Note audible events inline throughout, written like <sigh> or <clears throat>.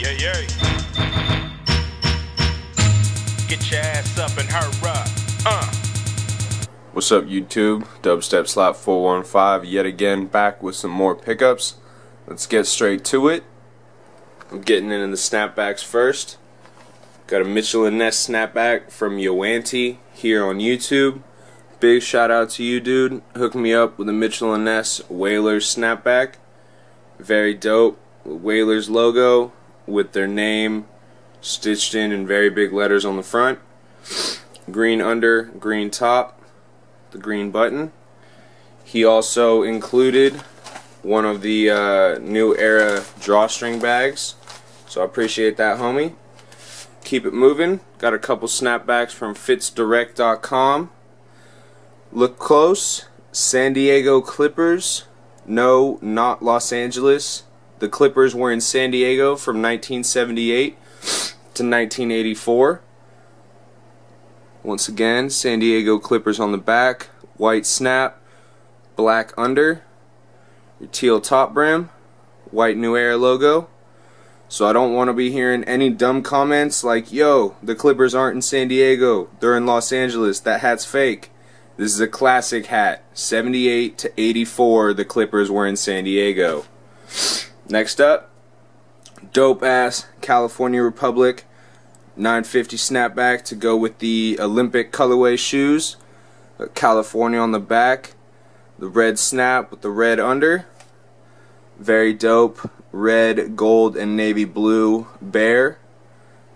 Yeah, yeah. Get your ass up and hurry up. Uh. What's up YouTube? Dubstep Slap 415 yet again back with some more pickups. Let's get straight to it. I'm getting into the snapbacks first. Got a Mitchell and Ness snapback from Yoanty here on YouTube. Big shout out to you dude. Hooked me up with a Mitchell and Ness Whalers snapback. Very dope. Whalers logo with their name stitched in in very big letters on the front. Green under, green top the green button. He also included one of the uh, new era drawstring bags. So I appreciate that, homie. Keep it moving. Got a couple snapbacks from fitzdirect.com. Look close. San Diego Clippers. No, not Los Angeles. The Clippers were in San Diego from 1978 to 1984. Once again, San Diego Clippers on the back, white snap, black under, your teal top brim, white New Era logo. So I don't want to be hearing any dumb comments like, yo, the Clippers aren't in San Diego, they're in Los Angeles, that hat's fake. This is a classic hat. 78 to 84, the Clippers were in San Diego. Next up, dope ass California Republic 950 snapback to go with the Olympic colorway shoes. California on the back. The red snap with the red under. Very dope. Red, gold, and navy blue bear.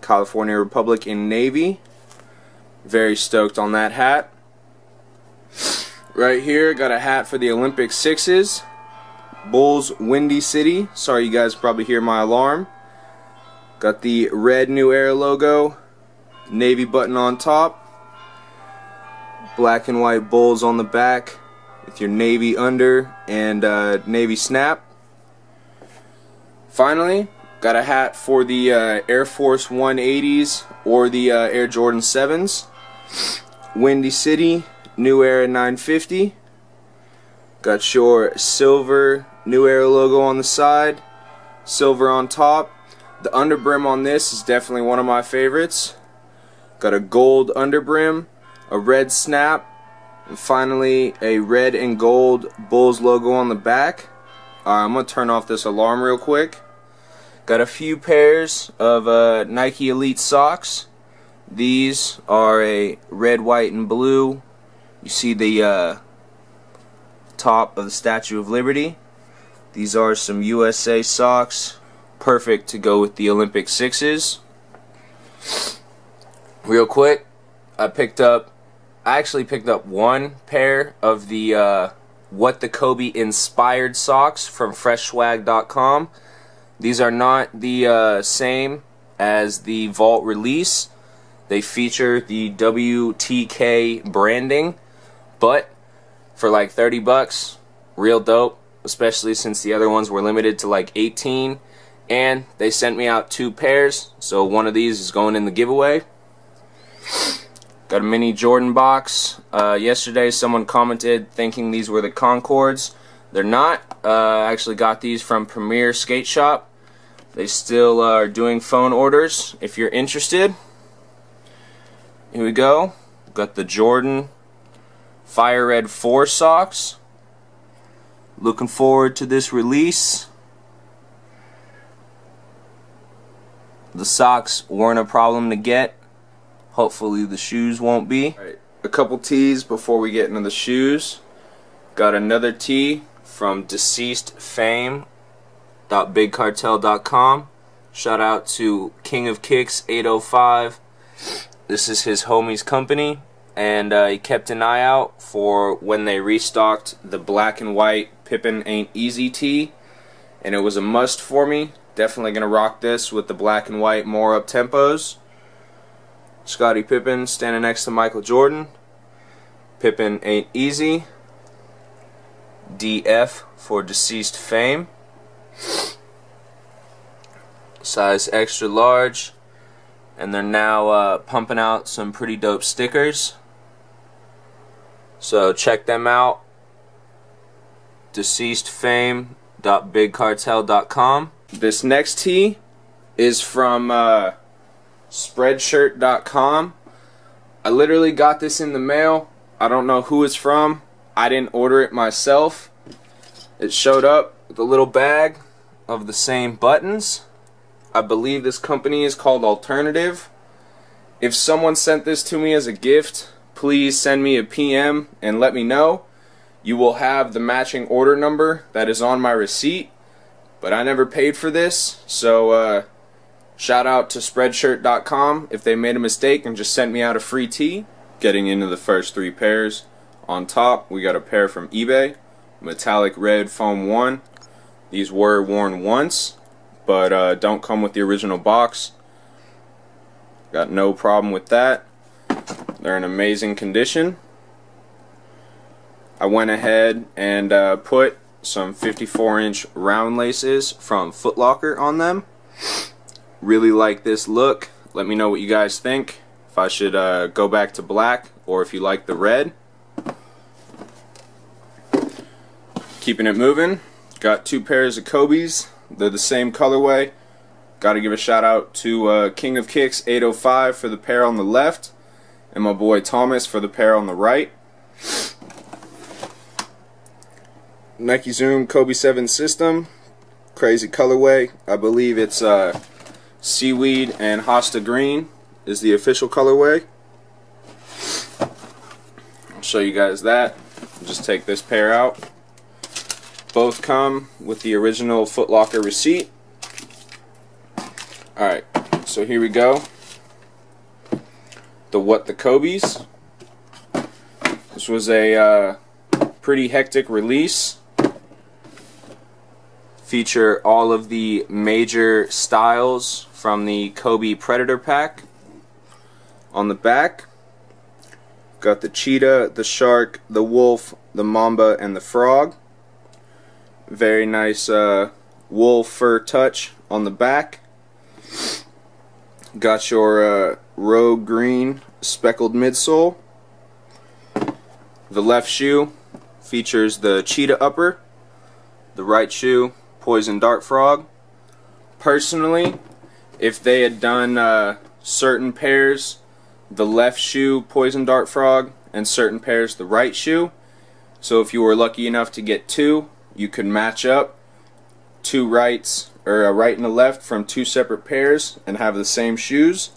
California Republic in navy. Very stoked on that hat. Right here, got a hat for the Olympic Sixes. Bulls Windy City. Sorry you guys probably hear my alarm. Got the red New Era logo, navy button on top, black and white bulls on the back with your navy under and uh, navy snap. Finally, got a hat for the uh, Air Force 180s or the uh, Air Jordan 7s. Windy City, New Era 950. Got your silver New Era logo on the side, silver on top, the underbrim on this is definitely one of my favorites. Got a gold underbrim, a red snap, and finally a red and gold Bulls logo on the back. I'm going to turn off this alarm real quick. Got a few pairs of uh, Nike Elite socks. These are a red, white, and blue. You see the uh, top of the Statue of Liberty. These are some USA socks perfect to go with the Olympic sixes. Real quick, I picked up, I actually picked up one pair of the uh, What the Kobe inspired socks from FreshSwagg.com. These are not the uh, same as the Vault release. They feature the WTK branding, but for like 30 bucks, real dope, especially since the other ones were limited to like 18 and they sent me out two pairs so one of these is going in the giveaway. Got a mini Jordan box. Uh, yesterday someone commented thinking these were the Concords. They're not. Uh, actually got these from Premier Skate Shop. They still uh, are doing phone orders if you're interested. Here we go. Got the Jordan Fire Red 4 socks looking forward to this release The socks weren't a problem to get. Hopefully the shoes won't be. Right, a couple tees before we get into the shoes. Got another tee from deceasedfame.bigcartel.com. Shout out to King of Kicks 805. This is his homie's company and uh, he kept an eye out for when they restocked the black and white Pippen Ain't Easy tee and it was a must for me Definitely going to rock this with the black and white More Uptempos. Scottie Pippen standing next to Michael Jordan. Pippen ain't easy. DF for deceased fame. Size extra large. And they're now uh, pumping out some pretty dope stickers. So check them out. Deceasedfame.bigcartel.com. This next tee is from uh, Spreadshirt.com. I literally got this in the mail. I don't know who it's from. I didn't order it myself. It showed up with a little bag of the same buttons. I believe this company is called Alturnative. If someone sent this to me as a gift, please send me a PM and let me know. You will have the matching order number that is on my receipt. But I never paid for this, so uh, shout out to Spreadshirt.com if they made a mistake and just sent me out a free tee. Getting into the first three pairs. On top, we got a pair from eBay, metallic red foam one. These were worn once, but uh, don't come with the original box. Got no problem with that. They're in amazing condition. I went ahead and uh, put some 54 inch round laces from Footlocker on them. Really like this look. Let me know what you guys think. If I should uh, go back to black or if you like the red. Keeping it moving. Got two pairs of Kobe's. They're the same colorway. Got to give a shout out to uh, King of Kicks 805 for the pair on the left, and my boy Thomas for the pair on the right. Nike Zoom Kobe 7 system, crazy colorway. I believe it's uh, Seaweed and Hosta Green is the official colorway. I'll show you guys that. Just take this pair out. Both come with the original Footlocker receipt. Alright, so here we go. The What the Kobe's. This was a uh, pretty hectic release. Feature all of the major styles from the Kobe Predator pack. On the back, got the cheetah, the shark, the wolf, the mamba, and the frog. Very nice uh, wool fur touch on the back. Got your uh, rogue green speckled midsole. The left shoe features the cheetah upper. The right shoe, poison dart frog. Personally, if they had done uh, certain pairs, the left shoe poison dart frog, and certain pairs the right shoe. So if you were lucky enough to get two, you could match up two rights or a right and a left from two separate pairs and have the same shoes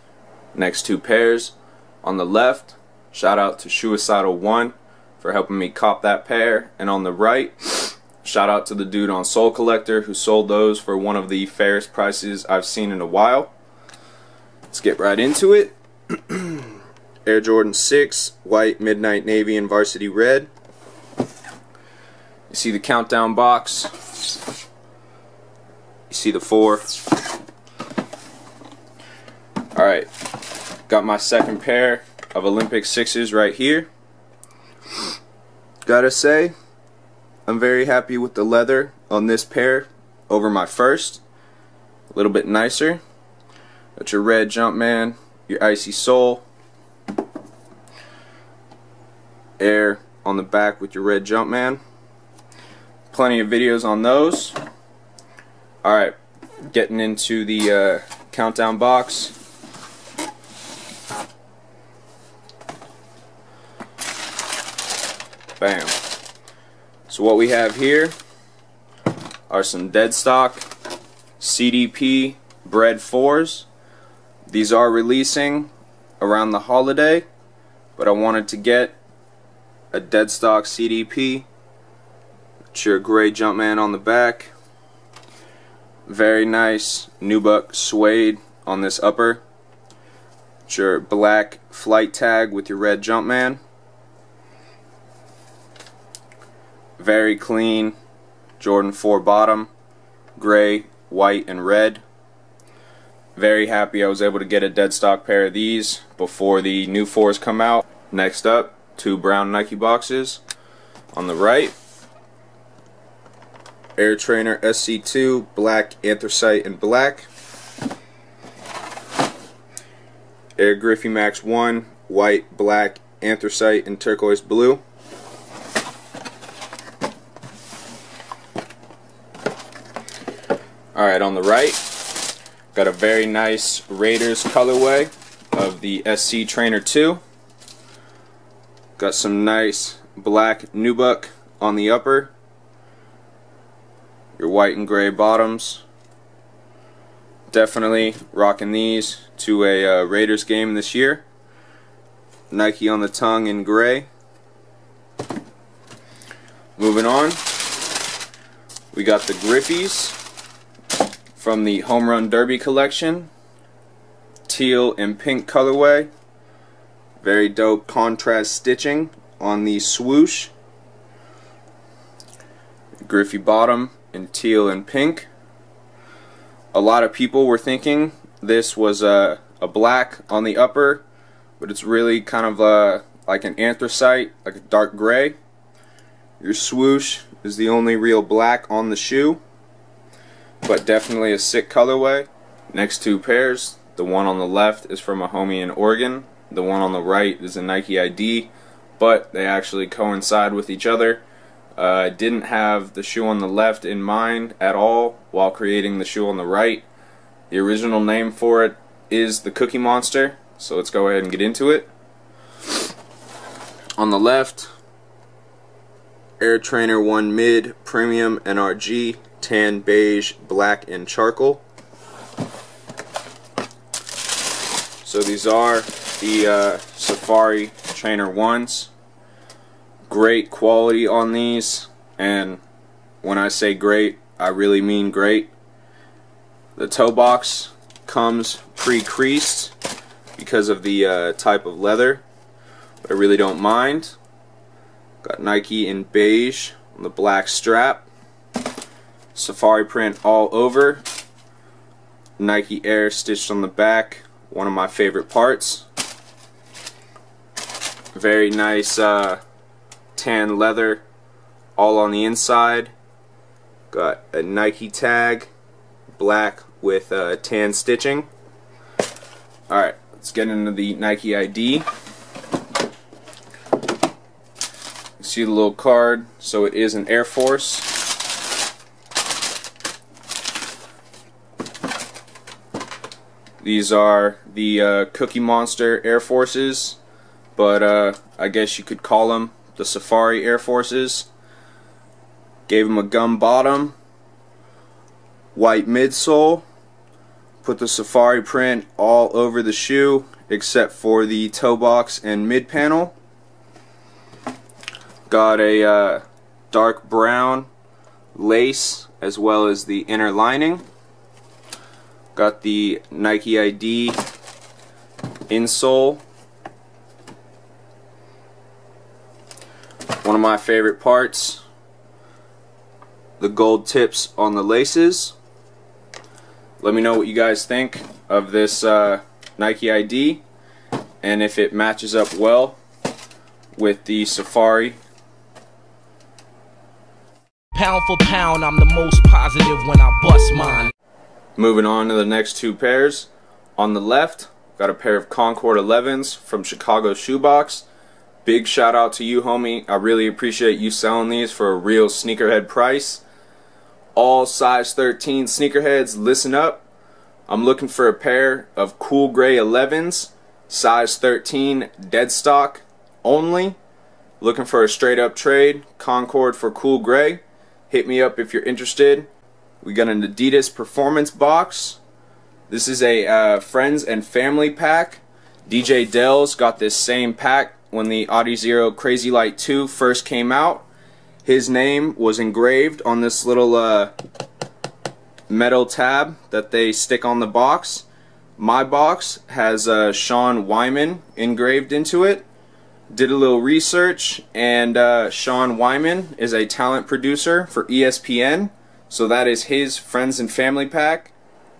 next two pairs on the left shout out to Shoeicidal One for helping me cop that pair and on the right shout out to the dude on Sole Collector who sold those for one of the fairest prices I've seen in a while let's get right into it <clears throat> Air Jordan 6 white midnight navy and varsity red you see the countdown box. You see the four. Alright, got my second pair of Olympic sixes right here. Gotta say, I'm very happy with the leather on this pair over my first. A little bit nicer. Got your red Jumpman, your icy sole, air on the back with your red Jumpman plenty of videos on those. Alright, getting into the uh, countdown box. Bam. So what we have here are some dead stock CDP Bred 4s. These are releasing around the holiday, but I wanted to get a dead stock CDP it's your gray Jumpman on the back. Very nice nubuck suede on this upper. It's your black flight tag with your red Jumpman. Very clean Jordan 4 bottom. Gray, white, and red. Very happy I was able to get a dead stock pair of these before the new 4s come out. Next up, two brown Nike boxes. On the right, Air Trainer SC2, black, anthracite, and black. Air Griffey Max 1, white, black, anthracite, and turquoise blue. Alright, on the right, Got a very nice Raiders colorway of the SC Trainer 2. Got some nice black nubuck on the upper. Your white and gray bottoms. Definitely rocking these to a uh, Raiders game this year. Nike on the tongue in gray. Moving on, we got the Griffies from the Home Run Derby collection. Teal and pink colorway. Very dope contrast stitching on the swoosh. Griffey bottom in teal and pink. A lot of people were thinking this was a, a black on the upper, but it's really kind of a, like an anthracite, like a dark gray. Your swoosh is the only real black on the shoe, but definitely a sick colorway. Next two pairs, the one on the left is from a homie in Oregon, the one on the right is a Nike ID, but they actually coincide with each other. Uh, I didn't have the shoe on the left in mind at all while creating the shoe on the right. The original name for it is the Cookie Monster, so let's go ahead and get into it. On the left, Air Trainer 1 Mid Premium NRG Tan Beige Black and Charcoal. So these are the uh, Safari Trainer 1s. Great quality on these, and when I say great, I really mean great. The toe box comes pre-creased because of the uh, type of leather, but I really don't mind. Got Nike in beige on the black strap. Safari print all over. Nike Air stitched on the back, one of my favorite parts. Very nice uh, tan leather all on the inside. Got a Nike tag, black with uh, tan stitching. Alright, let's get into the Nike ID. see the little card, so it is an Air Force. These are the uh, Cookie Monster Air Forces but uh, I guess you could call them the Safari Air Forces. Gave them a gum bottom, white midsole, put the Safari print all over the shoe except for the toe box and mid panel. Got a uh, dark brown lace as well as the inner lining. Got the Nike ID insole One of my favorite parts, the gold tips on the laces. Let me know what you guys think of this uh, Nike ID and if it matches up well with the Safari. Pound for pound, I'm the most positive when I bust mine. Moving on to the next two pairs. On the left, got a pair of Concord 11s from Chicago Shoebox. Big shout out to you, homie. I really appreciate you selling these for a real sneakerhead price. All size 13 sneakerheads, listen up. I'm looking for a pair of cool gray 11s, size 13, dead stock only. Looking for a straight up trade, Concord for cool gray. Hit me up if you're interested. We got an Adidas Performance box. This is a uh, friends and family pack. DJ Dell's got this same pack when the Adizero Crazy Light 2 first came out. His name was engraved on this little uh, metal tab that they stick on the box. My box has uh, Sean Wyman engraved into it. Did a little research, and uh, Sean Wyman is a talent producer for ESPN, so that is his friends and family pack.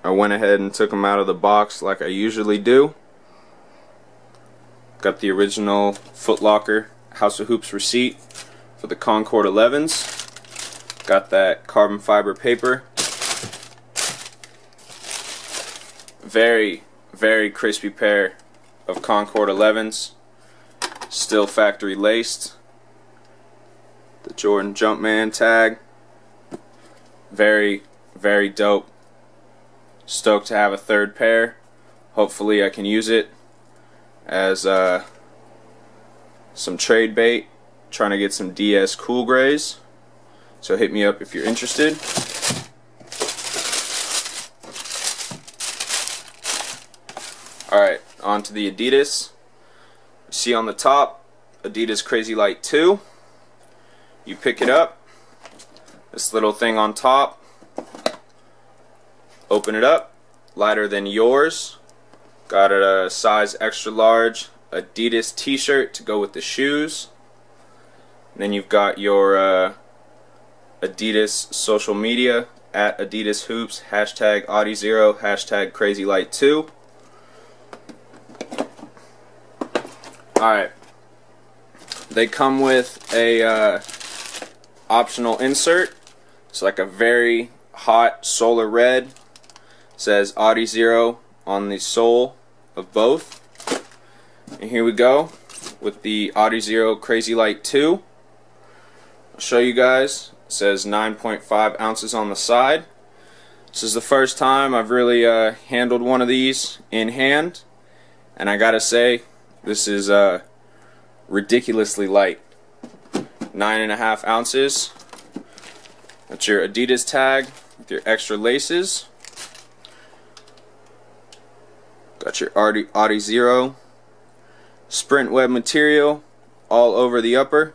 I went ahead and took them out of the box like I usually do. Got the original Footlocker House of Hoops receipt for the Concord 11s. Got that carbon fiber paper. Very, very crispy pair of Concord 11s. Still factory laced. The Jordan Jumpman tag. Very, very dope. Stoked to have a third pair. Hopefully I can use it as uh, some trade bait. Trying to get some DS Cool Grays. So hit me up if you're interested. Alright, on to the Adidas. See on the top, Adidas Crazy Light 2. You pick it up, this little thing on top, open it up, lighter than yours. Got a size extra large Adidas t-shirt to go with the shoes. And then you've got your uh, Adidas social media at Adidas Hoops, hashtag Adizero, hashtag Crazy Light 2. Alright. They come with a uh, optional insert. It's like a very hot solar red. It says Adizero on the sole of both. And here we go with the Adizero Crazy Light 2. I'll show you guys. It says 9.5 ounces on the side. This is the first time I've really uh, handled one of these in hand. And I gotta say, this is uh, ridiculously light. Nine and a half ounces. That's your Adidas tag with your extra laces. Got your Audi, Adizero sprint web material all over the upper.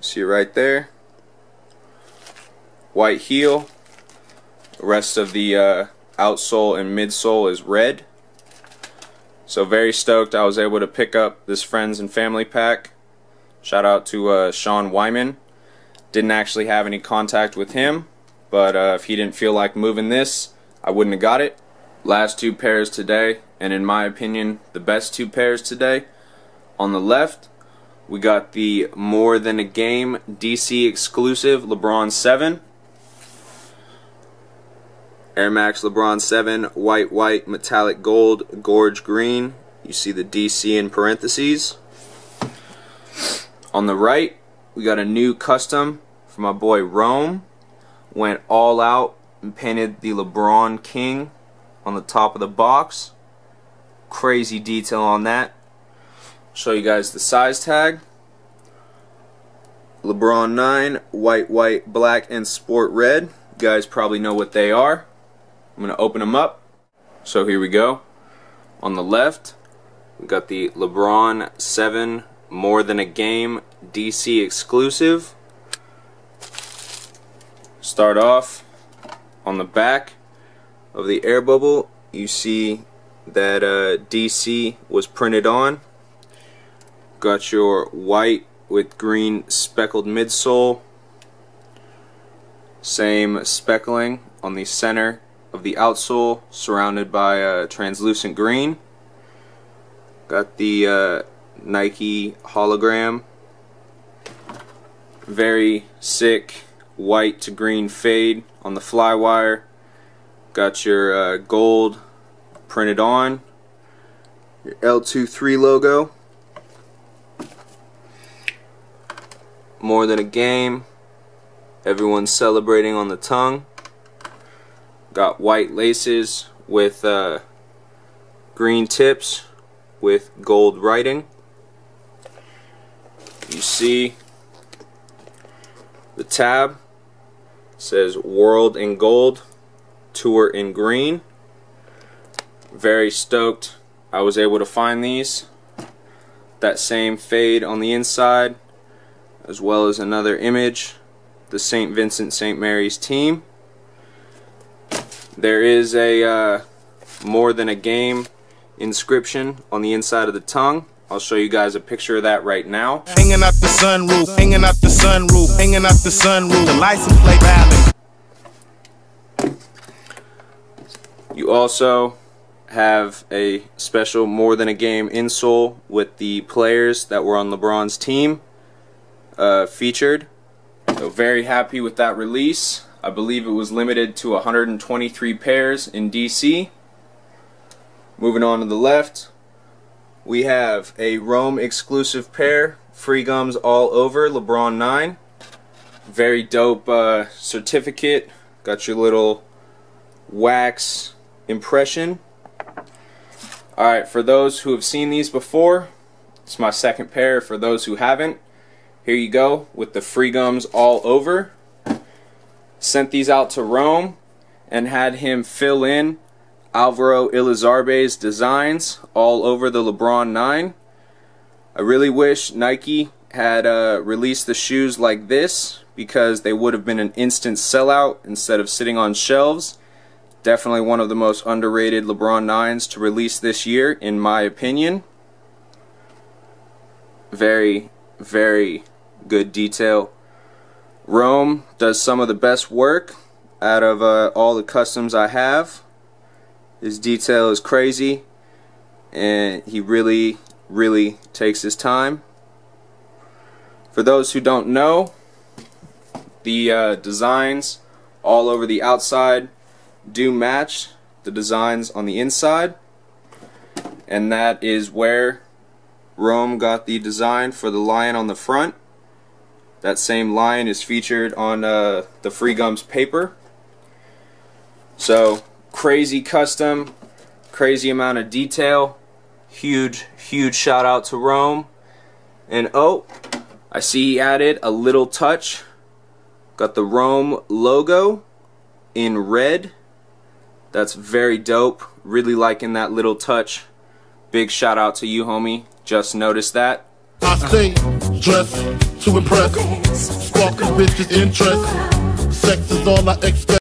See it right there. White heel. The rest of the uh, outsole and midsole is red. So very stoked I was able to pick up this friends and family pack. Shout out to uh, Sean Wyman. Didn't actually have any contact with him, but uh, if he didn't feel like moving this, I wouldn't have got it. Last two pairs today, and in my opinion, the best two pairs today. On the left, we got the More Than a Game DC exclusive LeBron 7. Air Max LeBron 7, white, white, metallic gold, gorge green. You see the DC in parentheses. On the right, we got a new custom from my boy Rome. Went all out and painted the LeBron King on the top of the box. Crazy detail on that. Show you guys the size tag. LeBron 9, white, white, black, and sport red. You guys probably know what they are. I'm going to open them up. So here we go. On the left, we got the LeBron 7 More Than a Game DC exclusive. Start off on the back of the air bubble. You see that uh, DC was printed on. Got your white with green speckled midsole. Same speckling on the center of the outsole surrounded by a translucent green. Got the uh, Nike hologram. Very sick white to green fade on the flywire. Got your uh, gold printed on. Your L23 logo. More than a game. Everyone's celebrating on the tongue. Got white laces with uh, green tips with gold writing. You see the tab says World in gold, Tour in green. Very stoked I was able to find these. That same fade on the inside, as well as another image, the St. Vincent St. Mary's team. There is a uh, more than a game inscription on the inside of the tongue. I'll show you guys a picture of that right now. Hanging out the sunroof, hanging out the sunroof, hanging out the sunroof. The license plate valid. You also have a special more than a game insole with the players that were on LeBron's team uh, featured. So very happy with that release. I believe it was limited to 123 pairs in DC. Moving on to the left, we have a Rome exclusive pair, Freegums all over, LeBron 9. Very dope uh, certificate. Got your little wax impression. Alright, for those who have seen these before, it's my second pair. For those who haven't, here you go with the Freegums all over. Sent these out to Rome and had him fill in Alvaro Elizarbe's designs all over the LeBron 9. I really wish Nike had uh, released the shoes like this because they would have been an instant sellout instead of sitting on shelves. Definitely one of the most underrated LeBron 9s to release this year, in my opinion. Very, very good detail. Rome does some of the best work out of uh, all the customs I have. His detail is crazy, and he really, really takes his time. For those who don't know, the uh, designs all over the outside do match the designs on the inside and that is where Rome got the design for the lion on the front that same lion is featured on uh, the Freegums paper so crazy custom crazy amount of detail huge huge shout out to Rome and oh I see he added a little touch got the Rome logo in red that's very dope. Really liking that little touch. Big shout out to you, homie. Just noticed that. I stay dressed to impress. Squawking bitches interest. Sex is all I expect.